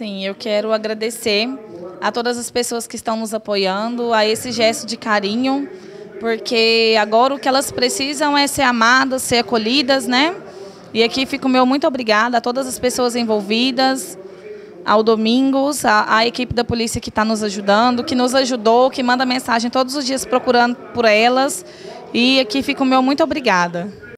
Sim, eu quero agradecer a todas as pessoas que estão nos apoiando, a esse gesto de carinho, porque agora o que elas precisam é ser amadas, ser acolhidas, né? E aqui fico meu muito obrigada a todas as pessoas envolvidas, ao Domingos, a, a equipe da polícia que está nos ajudando, que nos ajudou, que manda mensagem todos os dias procurando por elas. E aqui fico meu muito obrigada.